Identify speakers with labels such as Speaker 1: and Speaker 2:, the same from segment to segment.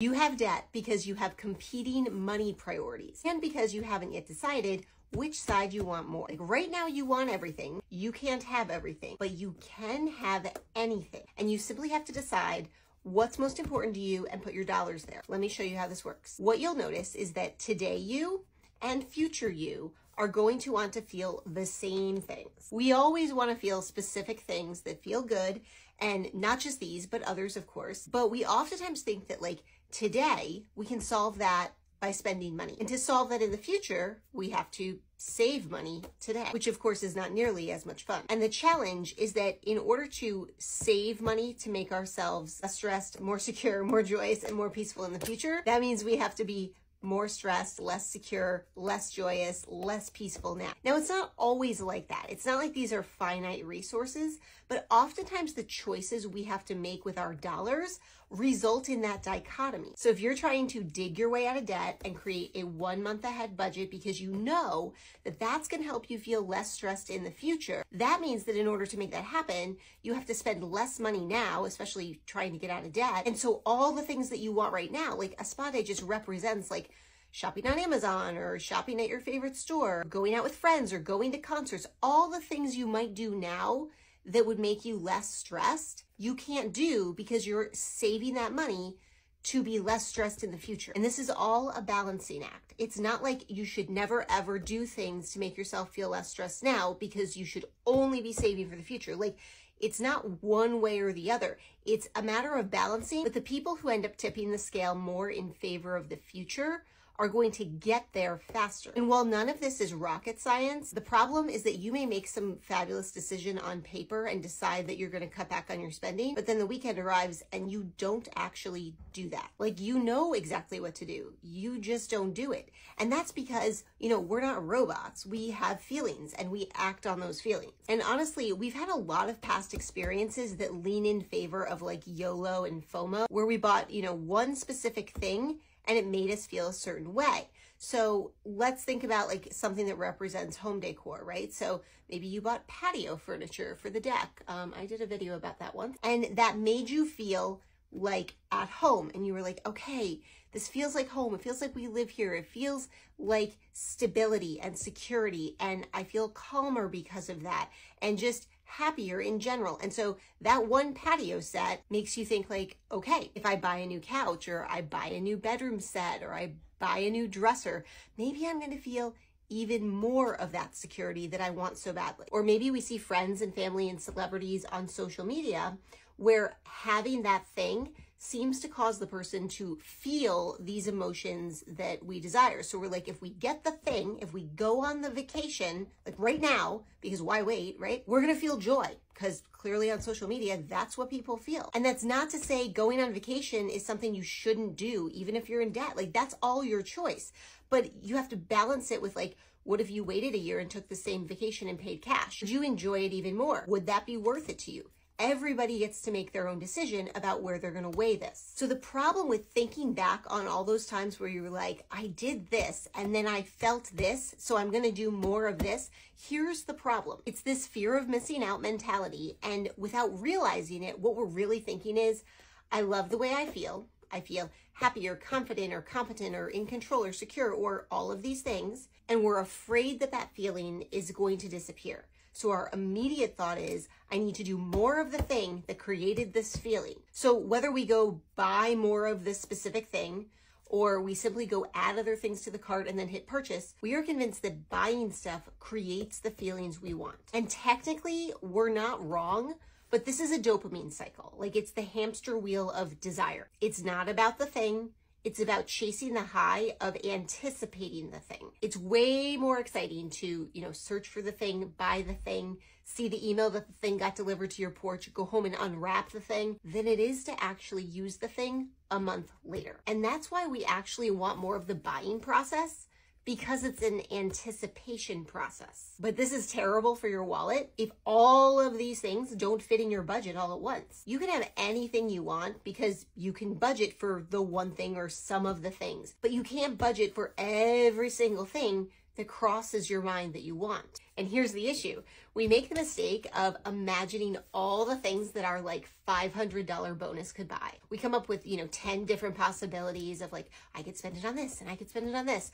Speaker 1: You have debt because you have competing money priorities and because you haven't yet decided which side you want more. Like right now, you want everything. You can't have everything, but you can have anything. And you simply have to decide what's most important to you and put your dollars there. Let me show you how this works. What you'll notice is that today you and future you are going to want to feel the same things. We always want to feel specific things that feel good and not just these, but others, of course. But we oftentimes think that like today we can solve that by spending money. And to solve that in the future, we have to save money today, which of course is not nearly as much fun. And the challenge is that in order to save money to make ourselves less stressed, more secure, more joyous, and more peaceful in the future, that means we have to be more stressed, less secure, less joyous, less peaceful now. Now, it's not always like that. It's not like these are finite resources, but oftentimes the choices we have to make with our dollars result in that dichotomy. So if you're trying to dig your way out of debt and create a one month ahead budget because you know that that's going to help you feel less stressed in the future, that means that in order to make that happen, you have to spend less money now, especially trying to get out of debt. And so all the things that you want right now, like a spa day just represents like shopping on Amazon or shopping at your favorite store, going out with friends or going to concerts, all the things you might do now that would make you less stressed, you can't do because you're saving that money to be less stressed in the future. And this is all a balancing act. It's not like you should never ever do things to make yourself feel less stressed now because you should only be saving for the future. Like it's not one way or the other. It's a matter of balancing. But the people who end up tipping the scale more in favor of the future are going to get there faster. And while none of this is rocket science, the problem is that you may make some fabulous decision on paper and decide that you're going to cut back on your spending, but then the weekend arrives and you don't actually do that. Like you know exactly what to do. You just don't do it. And that's because, you know, we're not robots. We have feelings and we act on those feelings. And honestly, we've had a lot of past experiences that lean in favor of like YOLO and FOMO, where we bought, you know, one specific thing and it made us feel a certain way. So let's think about like something that represents home decor, right? So maybe you bought patio furniture for the deck. Um, I did a video about that once, and that made you feel like at home. And you were like, okay, this feels like home. It feels like we live here. It feels like stability and security. And I feel calmer because of that. And just happier in general. And so that one patio set makes you think like, okay, if I buy a new couch or I buy a new bedroom set or I buy a new dresser, maybe I'm going to feel even more of that security that I want so badly. Or maybe we see friends and family and celebrities on social media where having that thing seems to cause the person to feel these emotions that we desire. So we're like, if we get the thing, if we go on the vacation, like right now, because why wait, right? We're to feel joy because clearly on social media, that's what people feel. And that's not to say going on vacation is something you shouldn't do, even if you're in debt. Like that's all your choice. But you have to balance it with like, what if you waited a year and took the same vacation and paid cash? Would you enjoy it even more? Would that be worth it to you? Everybody gets to make their own decision about where they're going to weigh this. So the problem with thinking back on all those times where you were like, I did this and then I felt this, so I'm going to do more of this. Here's the problem. It's this fear of missing out mentality. And without realizing it, what we're really thinking is, I love the way I feel. I feel happy or confident or competent or in control or secure or all of these things. And we're afraid that that feeling is going to disappear. So our immediate thought is, I need to do more of the thing that created this feeling. So whether we go buy more of this specific thing, or we simply go add other things to the cart and then hit purchase, we are convinced that buying stuff creates the feelings we want. And technically, we're not wrong, but this is a dopamine cycle. Like it's the hamster wheel of desire. It's not about the thing. It's about chasing the high of anticipating the thing. It's way more exciting to, you know, search for the thing, buy the thing, see the email that the thing got delivered to your porch, go home and unwrap the thing, than it is to actually use the thing a month later. And that's why we actually want more of the buying process because it's an anticipation process. But this is terrible for your wallet if all of these things don't fit in your budget all at once. You can have anything you want because you can budget for the one thing or some of the things, but you can't budget for every single thing that crosses your mind that you want. And here's the issue. We make the mistake of imagining all the things that our like $500 bonus could buy. We come up with, you know, 10 different possibilities of like, I could spend it on this and I could spend it on this.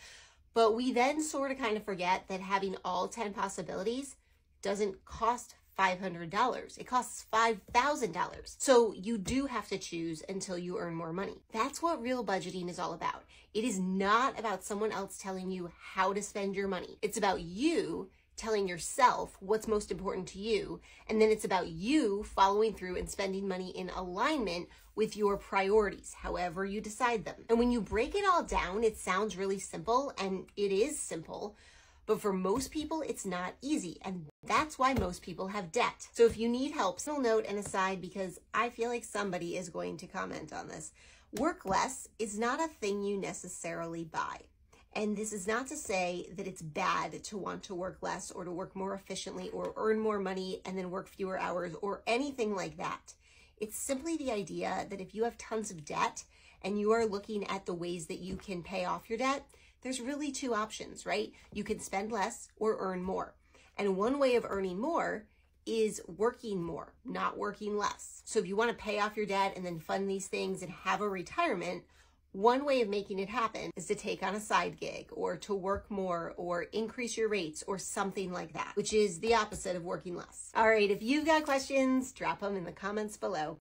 Speaker 1: But we then sort of kind of forget that having all 10 possibilities doesn't cost $500. It costs $5,000. So you do have to choose until you earn more money. That's what real budgeting is all about. It is not about someone else telling you how to spend your money. It's about you telling yourself what's most important to you. And then it's about you following through and spending money in alignment with your priorities, however you decide them. And when you break it all down, it sounds really simple and it is simple. But for most people, it's not easy. And that's why most people have debt. So if you need help, still note and aside because I feel like somebody is going to comment on this. Work less is not a thing you necessarily buy. And this is not to say that it's bad to want to work less or to work more efficiently or earn more money and then work fewer hours or anything like that. It's simply the idea that if you have tons of debt and you are looking at the ways that you can pay off your debt, there's really two options, right? You can spend less or earn more. And one way of earning more is working more, not working less. So if you want to pay off your debt and then fund these things and have a retirement, one way of making it happen is to take on a side gig or to work more or increase your rates or something like that, which is the opposite of working less. All right, if you've got questions, drop them in the comments below.